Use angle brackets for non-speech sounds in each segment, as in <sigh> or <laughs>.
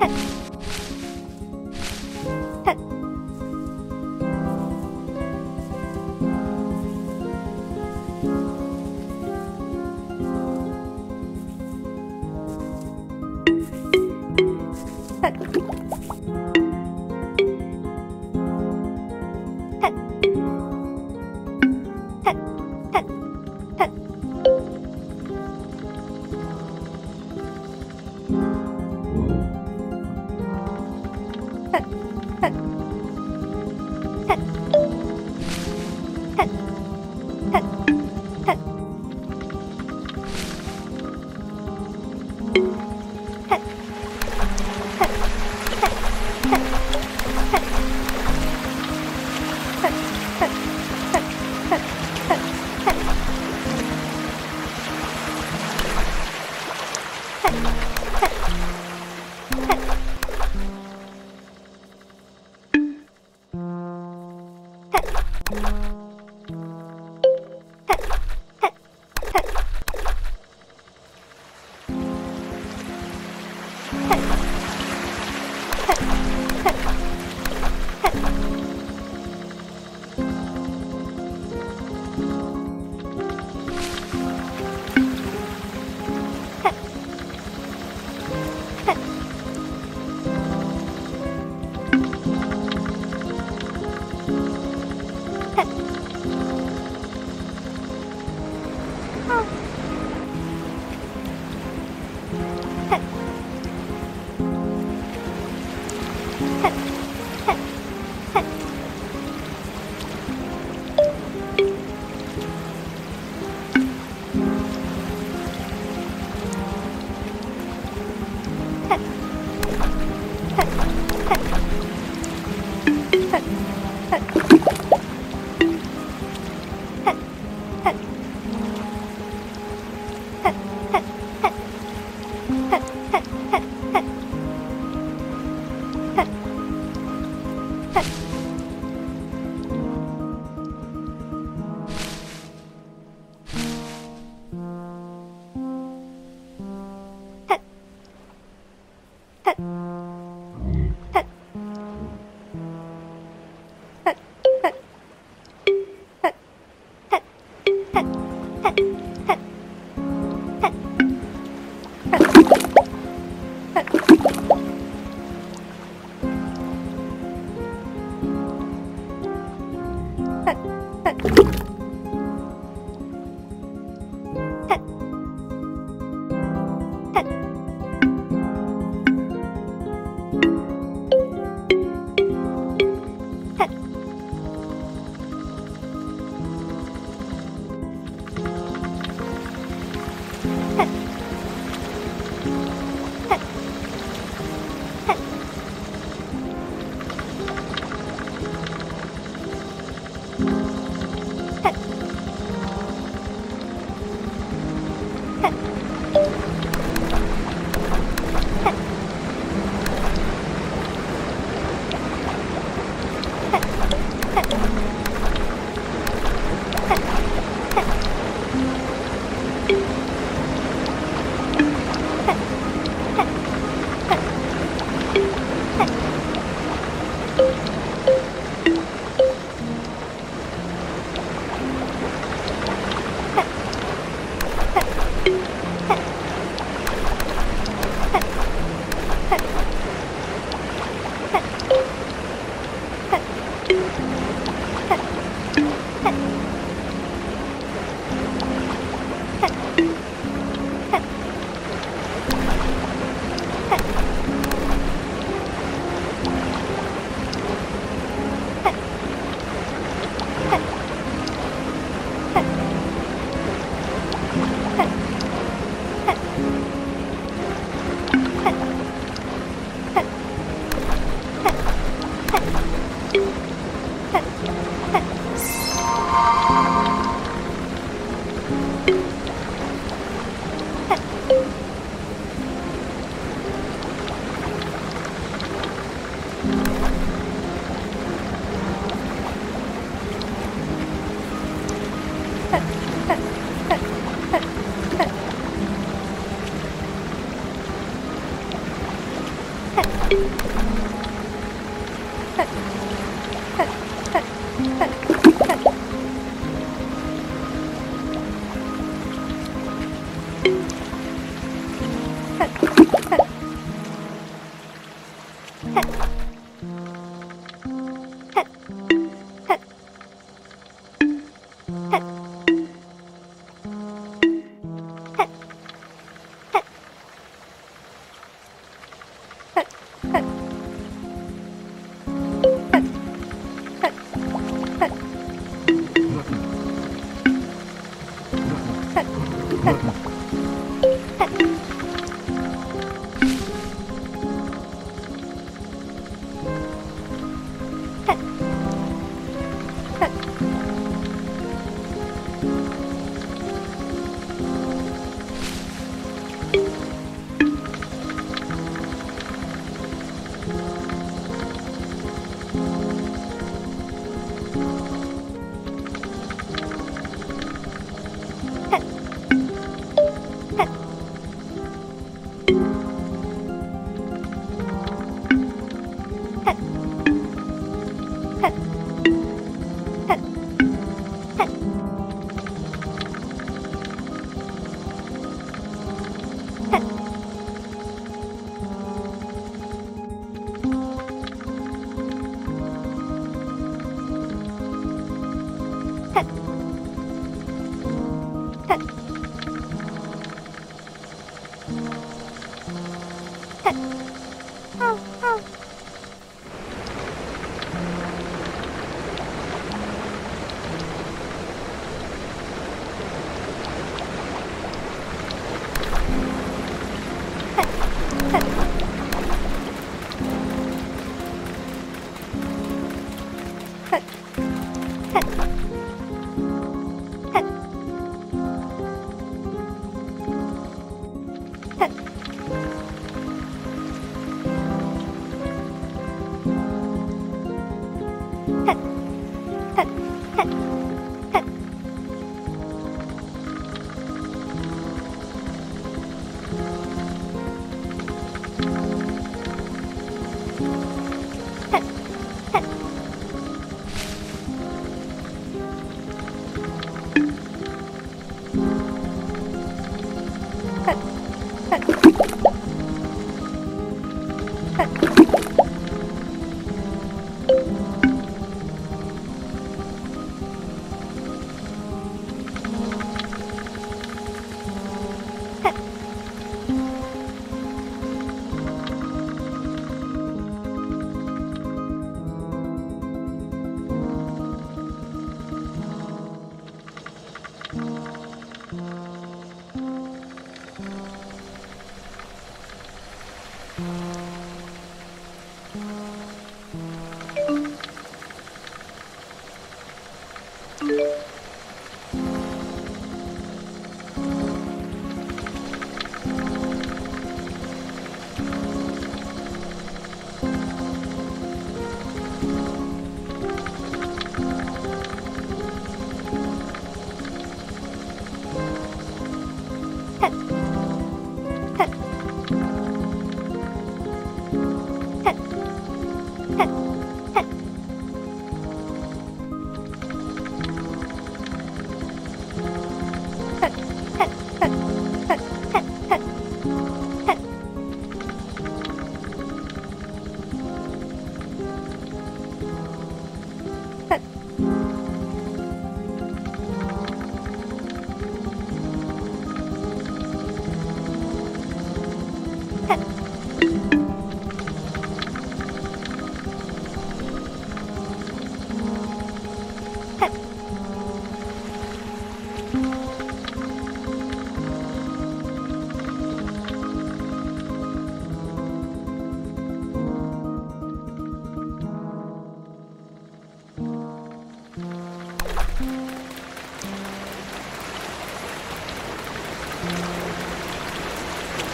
Ha <laughs> フッ。Ha ha ha!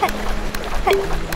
哼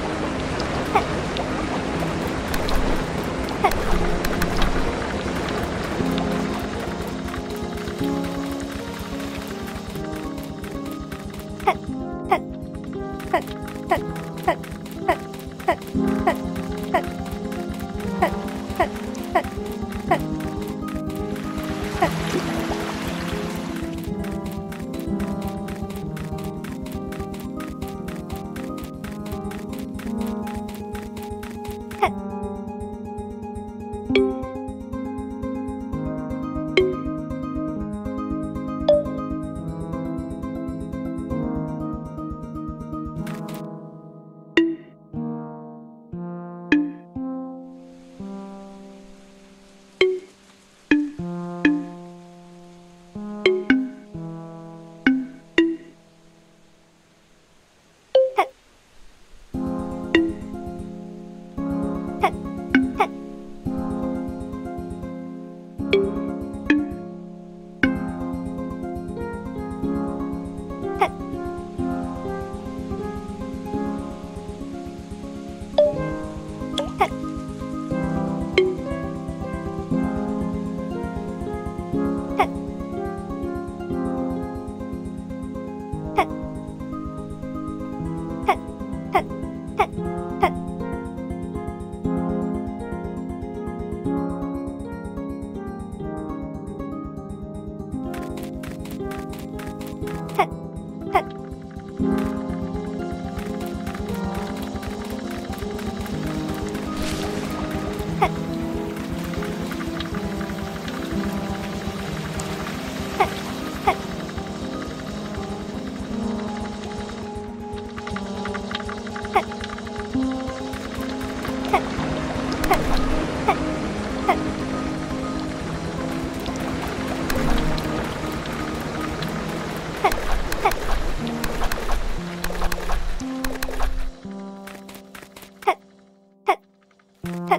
他